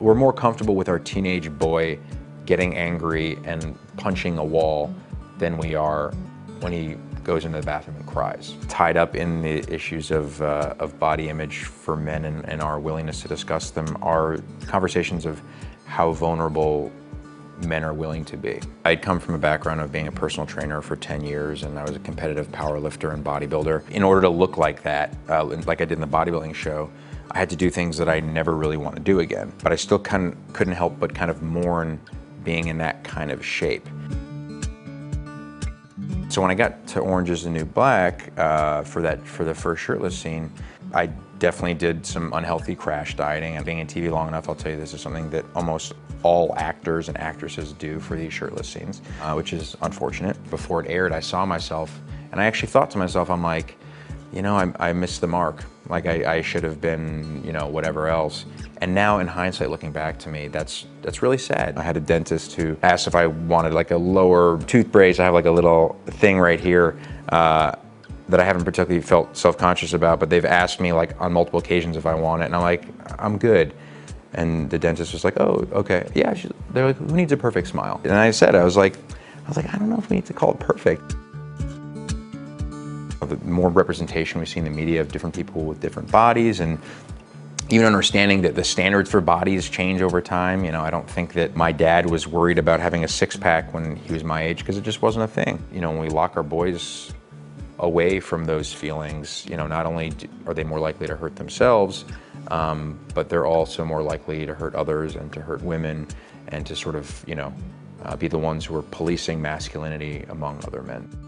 We're more comfortable with our teenage boy getting angry and punching a wall than we are when he goes into the bathroom and cries. Tied up in the issues of, uh, of body image for men and, and our willingness to discuss them are conversations of how vulnerable men are willing to be. I'd come from a background of being a personal trainer for 10 years and I was a competitive power lifter and bodybuilder. In order to look like that, uh, like I did in the bodybuilding show, I had to do things that I never really want to do again. But I still of couldn't help but kind of mourn being in that kind of shape. So when I got to Orange is the New Black uh, for that for the first shirtless scene, I definitely did some unhealthy crash dieting. And being in TV long enough, I'll tell you this is something that almost all actors and actresses do for these shirtless scenes, uh, which is unfortunate. Before it aired, I saw myself, and I actually thought to myself, I'm like, you know, I, I missed the mark. Like I, I, should have been, you know, whatever else. And now in hindsight, looking back to me, that's that's really sad. I had a dentist who asked if I wanted like a lower tooth brace. I have like a little thing right here uh, that I haven't particularly felt self-conscious about, but they've asked me like on multiple occasions if I want it. And I'm like, I'm good. And the dentist was like, oh, okay. Yeah, they're like, who needs a perfect smile? And I said, I was like, I was like, I don't know if we need to call it perfect. The more representation we see in the media of different people with different bodies and even understanding that the standards for bodies change over time. You know, I don't think that my dad was worried about having a six pack when he was my age because it just wasn't a thing. You know, when we lock our boys away from those feelings, you know, not only are they more likely to hurt themselves, um, but they're also more likely to hurt others and to hurt women and to sort of, you know, uh, be the ones who are policing masculinity among other men.